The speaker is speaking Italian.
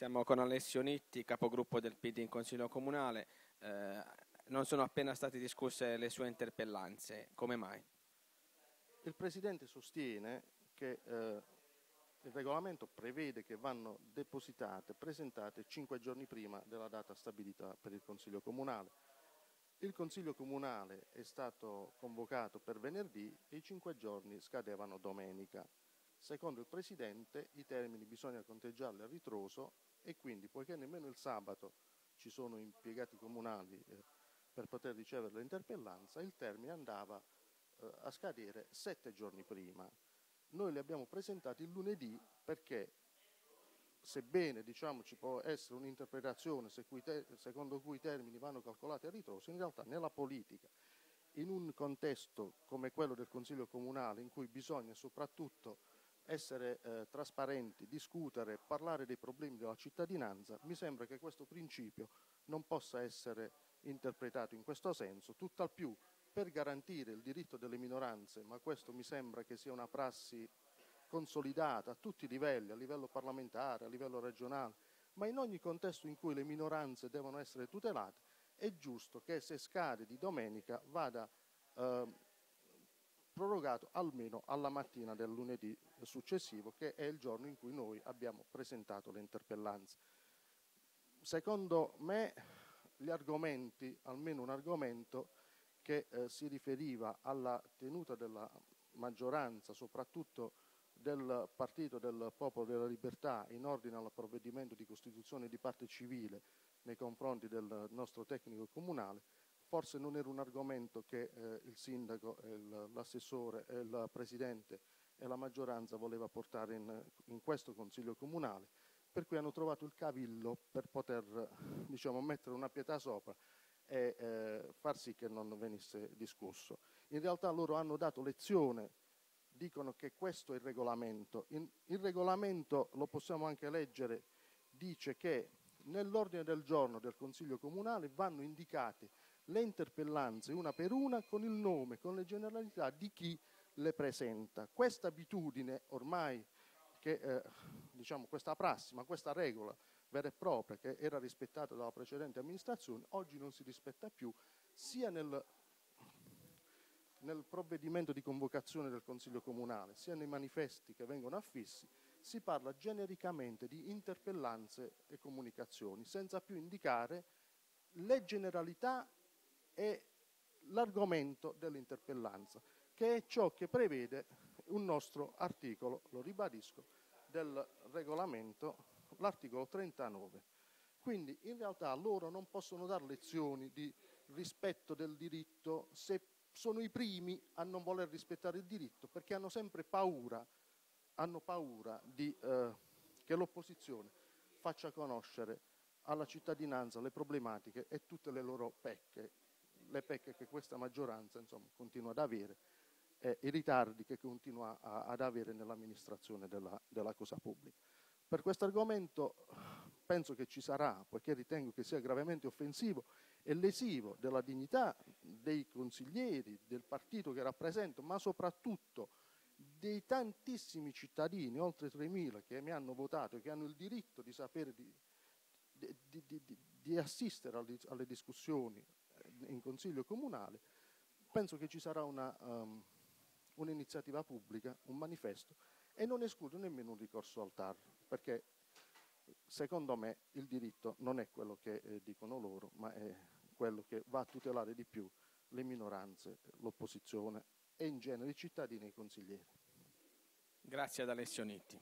Siamo con Alessio Nitti, capogruppo del PD in Consiglio Comunale. Eh, non sono appena state discusse le sue interpellanze, come mai? Il Presidente sostiene che eh, il regolamento prevede che vanno depositate, presentate cinque giorni prima della data stabilita per il Consiglio Comunale. Il Consiglio Comunale è stato convocato per venerdì e i cinque giorni scadevano domenica. Secondo il Presidente i termini bisogna conteggiarli a ritroso e quindi poiché nemmeno il sabato ci sono impiegati comunali eh, per poter ricevere l'interpellanza, il termine andava eh, a scadere sette giorni prima. Noi li abbiamo presentati il lunedì perché sebbene diciamo, ci può essere un'interpretazione secondo cui i termini vanno calcolati a ritroso, in realtà nella politica, in un contesto come quello del Consiglio Comunale, in cui bisogna soprattutto essere eh, trasparenti, discutere, parlare dei problemi della cittadinanza, mi sembra che questo principio non possa essere interpretato in questo senso, tutt'al più per garantire il diritto delle minoranze, ma questo mi sembra che sia una prassi consolidata a tutti i livelli, a livello parlamentare, a livello regionale, ma in ogni contesto in cui le minoranze devono essere tutelate, è giusto che se scade di domenica vada eh, prorogato almeno alla mattina del lunedì successivo, che è il giorno in cui noi abbiamo presentato le interpellanze. Secondo me gli argomenti, almeno un argomento che eh, si riferiva alla tenuta della maggioranza, soprattutto del Partito del Popolo della Libertà in ordine al provvedimento di costituzione di parte civile nei confronti del nostro tecnico comunale, forse non era un argomento che eh, il sindaco, l'assessore, il presidente e la maggioranza voleva portare in, in, questo consiglio comunale, per cui hanno trovato il cavillo per poter diciamo, mettere una pietà sopra e eh, far sì che non venisse discusso. In realtà loro hanno dato lezione, dicono che questo è il regolamento. In, il regolamento, lo possiamo anche leggere, dice che nell'ordine del giorno del Consiglio Comunale vanno indicati le interpellanze una per una con il nome, con le generalità di chi le presenta. Questa abitudine ormai, che, eh, diciamo questa prassi, ma questa regola vera e propria che era rispettata dalla precedente amministrazione, oggi non si rispetta più, sia nel, nel provvedimento di convocazione del Consiglio Comunale, sia nei manifesti che vengono affissi, si parla genericamente di interpellanze e comunicazioni, senza più indicare le generalità è l'argomento dell'interpellanza, che è ciò che prevede un nostro articolo, lo ribadisco, del regolamento, l'articolo 39. Quindi in realtà loro non possono dare lezioni di rispetto del diritto se sono i primi a non voler rispettare il diritto, perché hanno sempre paura, hanno paura di, eh, che l'opposizione faccia conoscere alla cittadinanza le problematiche e tutte le loro pecche le pecche che questa maggioranza insomma, continua ad avere e i ritardi che continua a, ad avere nell'amministrazione della, della cosa pubblica. Per questo argomento penso che ci sarà, poiché ritengo che sia gravemente offensivo e lesivo della dignità dei consiglieri, del partito che rappresento, ma soprattutto dei tantissimi cittadini, oltre 3.000, che mi hanno votato e che hanno il diritto di sapere, di, di, di, di assistere alle, alle discussioni in consiglio comunale, penso che ci sarà una, um, un'iniziativa pubblica, un manifesto e non escludo nemmeno un ricorso al TAR, perché secondo me il diritto non è quello che eh, dicono loro, ma è quello che va a tutelare di più le minoranze, l'opposizione e in genere i cittadini e i consiglieri. Grazie ad Alessio Nitti.